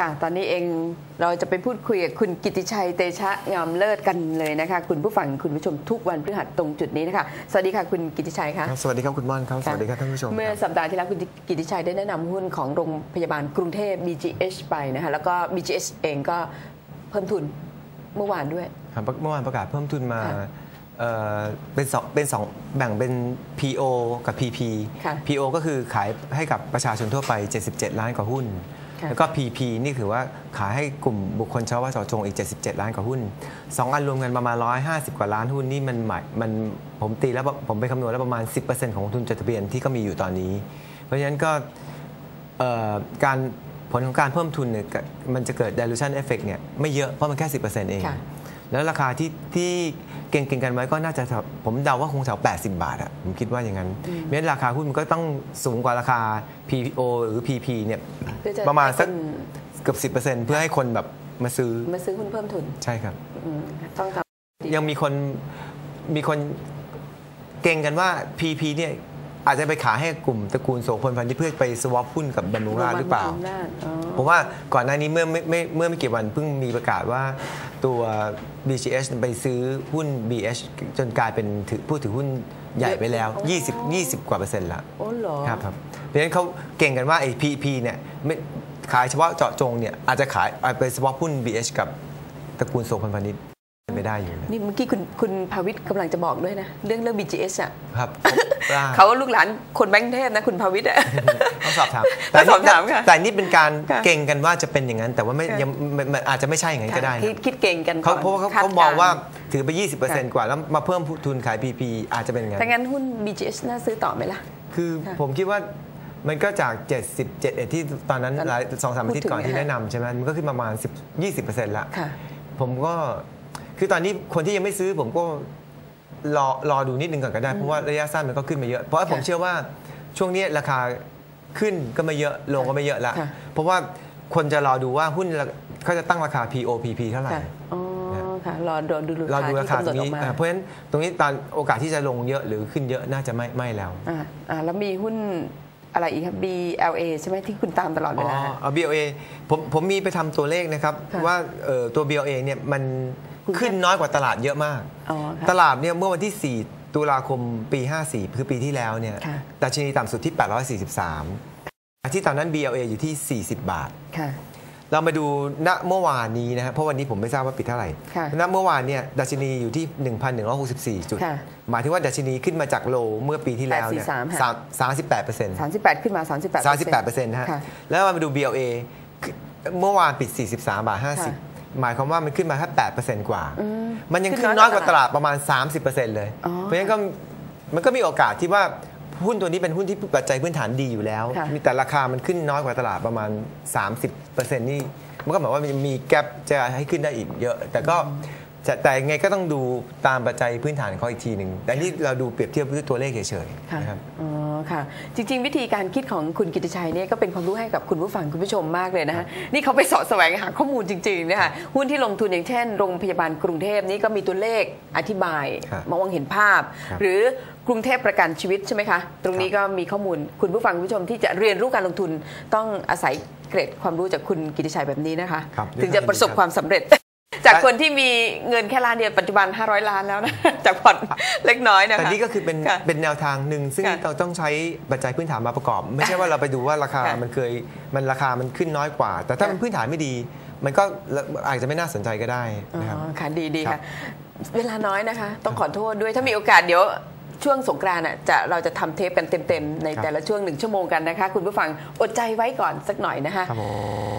ค่ะ ตอนนี้เองเราจะไปพูดคุยกับคุณกิติชัยเตชะงามเลิศกันเลยนะคะ คุณผู้ฟังคุณผู้ชมทุกวันพฤหัสตรงจุดนี้นะคะสวัสดีค่ะคุณกิติชัยค่ะครับสวัสดีครับคุณม่อนครับสวัสดีครับท่านผู้ชม เมื่อครับสัปดาห์ที่แล้วคุณกิติชัยได้แนะนำหุ้นของโรงพยาบาลกรุงเทพ BGH ไปนะคะแล้วก็ BGH เองก็เพิ่มทุนเมื่อวานด้วยครับเมื่อวานประกาศเพิ่มทุนมาค่ะเอ่อเป็นสองเป็นสองแบ่งเป็น PO กับ PP ค่ะ PO ก็คือขายให้กับประชาชนทั่วไป 77 ล้านกว่าหุ้นค่ะ แล้วก็ PP นี่ถือว่าขายให้กลุ่มบุคคลชาวว่าเจาะจงอีก 77 ล้านกว่าหุ้นสองอันรวมกันประมาณ 150 กว่าล้านหุ้นนี่มันหมายมันผมตีแล้วผมไปคำนวณแล้วประมาณ 10%ของทุนจดทะเบียนที่ก็มีอยู่ตอนนี้ เพราะฉะนั้นก็เอ่อการผลของการเพิ่มทุนเนี่ยก็มันจะเกิด dilution effect เนี่ยไม่เยอะเพราะมันแค่ 10%เองค่ะ แล้วราคาที่ที่เก่งๆกันไว้ก็น่าจะแถวผมเดาว่าคงแถว 80 บาทอะผมคิดว่าอย่างนั้นเพราะฉะนั้นราคาหุ้นมันก็ต้องสูงกว่าราคา PPO หรือ PP เนี่ยเพื่อจะประมาณสักให้คนเกือบ 10%เพื่อให้คนแบบมาซื้อมาซื้อหุ้นเพิ่มทุนใช่ครับอืมต้องทำยังมีคนมีคนเก่งกันว่า PP เนี่ย อาจจะไปขายให้กลุ่มตระกูลโสพลพันธุ์ที่เพื่อไปสวอปหุ้นกับบำรุงราษฎร์หรือเปล่าบำงราษฎร์อ๋อผมว่าก่อนหน้านี้เมื่อไม่ไม่เมื่อไม่กี่วันเพิ่งมีประกาศว่าตัว BGH ไปซื้อหุ้น BH จนกลายเป็นถือผู้ถือหุ้นใหญ่ไปแล้ว 20 20 กว่าเปอร์เซ็นต์ละโอ้เหรอครับครับเพราะฉะนั้นเขาเก่งกันว่าไอ้ PP เนี่ยไม่ขายเฉพาะเจาะจงเนี่ยอาจจะขายเอาไปสวอปหุ้น BH กับตระกูลโสพลพาณิชย์เป็น ไปได้อยู่นะนี่เมื่อกี้คุณคุณภาวิทย์กำลังจะบอกด้วยนะ เรื่องเรื่อง BGS อะครับเขาลูกหลานคนแบงค์เทพนะคุณภาวิทย์อะต้องสอบถามต้องสอบถามค่ะแต่นี่เป็นการค่ะเก่งกันว่าจะเป็นอย่างนั้น แต่ว่าไม่ค่ะยังมันมันอาจจะไม่ใช่อย่างนั้นก็ได้นะคิดคิดเก่งกันเขาก่อนเพราะว่าเขาคดเขามองว่ากรถือไป 20%กว่าแล้วมาเพิ่มทุนขาย PP อาจจะเป็นอย่างถ้านั้นงั้นหุ้น BGS น่าซื้อต่อไหมล่ะ คือค่ะผมคิดว่ามันก็จาก 77เอ็ดที่ตอนนั้นตอนหลายสองสามอาทิตย์ก่อนพูดถึงที่ค่ะแนะนำใช่ไหมมันก็ขึ้นประมาณ10 20%ละค่ะผมก็ คือตอนนี้คนที่ยังไม่ซื้อผมก็รอรอดูนิดนึงก่อนก็ได้ เพราะว่าระยะสั้นมันก็ขึ้นมาเยอะ เพราะว่าผมค่ะเชื่อว่าช่วงนี้ราคาขึ้นก็ไม่เยอะลงก็ไม่เยอะละค่ะเพราะว่าคนจะรอดูว่าหุ้นเขาจะตั้งราคา POPP เท่าไหร่ค่ะอ๋อค่ะรอรอดูเราดูราคาที่ตรงนี้กำหนดออกมาอ่าเพราะฉะนั้นตรงนี้ตอนโอกาสที่จะลงเยอะหรือขึ้นเยอะน่าจะไม่ไม่แล้วอ่าอ่าแล้วมีหุ้น อะไรอีกครับ BLA ใช่ไหมที่คุณตามตลอดเวอ๋อลาเอา BOA ผมผมมีไปทำตัวเลขนะครับค่ะว่าเอ่อตัว BOA เนี่ยมันคุณขึ้นน้อยกว่าตลาดเยอะมากอ๋อค่ะตลาดเนี่ยเมื่อวันที่ 4 ตุลาคมปี 54 คือปีที่แล้วเนี่ยค่ะดัชนีต่ำสุดที่ 843 ที่ตอนนั้น BLA อยู่ที่ 40 บาทค่ะ เรามาดูณเมื่อวานนี้นะครับเพราะวันนี้ผมไม่ทราบว่าปิดเท่าไหร่ค่ะณเมื่อวานเนี่ยดัชนีอยู่ที่ 1,164 จุดค่ะหมายถึงว่าดัชนีขึ้นมาจากโลเมื่อปีที่แล้วเนี่ย843ค่ะสามสามสิบแปดเปอร์เซ็นต์38ขึ้นมา38 38เปอร์เซ็นต์นะฮะค่ะแล้วมาดู BLA คือเมื่อวานปิด 43 บาทค่ะ50 หมายความว่ามันขึ้นมาแค่8เปอร์เซ็นต์กว่าอืมมันยังขึ้ขึ้นนน้น้ออยยกกว่าว่าตลาดประมาณ 30เปอร์เซ็นต์เลยอ๋อเพราะฉะนั้นก็มันก็มีโอกาสที่ว่า หุ้นตัวนี้เป็นหุ้นที่ปัจจัยพื้นฐานดีอยู่แล้วค่ะมีแต่ราคามันขึ้นน้อยกว่าตลาดประมาณ 30เปอร์เซ็นต์นี่มันก็หมายว่ามันมีแกลบจะให้ขึ้นได้อีกเยอะ แต่ก็จะแต่ยังไงก็ต้องดูตามปัจจัยพื้นฐานของเขาอีกทีหนึ่งแต่นี่เราดูเปรียบเทียบด้วยตัวเลขเฉยๆค่ะนะครับอ๋อ ค่ะ จริง ๆ วิธีการคิดของคุณกิติชัยเนี่ยก็เป็นความรู้ให้กับคุณผู้ฟังคุณผู้ชมมากเลยนะคะนี่เขาไปเสาะแสวงหาข้อมูลจริงๆนะคะหุ้นที่ลงทุนอย่างเช่น โรงพยาบาลกรุงเทพนี่ก็มีตัวเลขอธิบายครับมองเห็นภาพครับหรือกรุงเทพประกันชีวิตใช่ไหมคะ ตรงนี้ก็มีข้อมูลคุณผู้ฟังคุณผู้ชมที่จะเรียนรู้การลงทุนต้องอาศัยเกร็ดความรู้จากคุณกิติชัยแบบนี้นะคะครับถึงจะประสบความสำเร็จ จากคนที่มีเงินแค่ล้านเดียวปัจจุบัน 500 ล้านแล้วนะ จากผ่อนเล็กน้อยนะคะแต่นี่ก็คือเป็นค่ะเป็นแนวทางหนึ่งซึ่งค่ะเราต้องใช้ปัจจัยพื้นฐานมาประกอบ ไม่ใช่ว่าเราไปดูว่าราคาค่ะมันเคยมันราคามันขึ้นน้อยกว่า แต่ถ้าค่ะมันพื้นฐานไม่ดี มันก็อาจจะไม่น่าสนใจก็ได้อ๋นะครับอค่ะดีดีครัค่ะบเวลาน้อยนะคะ ต้องขอโทษด้วยถ้ามีโอกาสเดี๋ยวช่วงสงกรานต์อะจะเราจะทำเทปกันเต็มๆ ในแต่ละช่วงหนึ่งชั่วโมงกันนะคะ คุณผู้ฟังอดใจไว้ก่อนสักหน่อยนะคะครับผม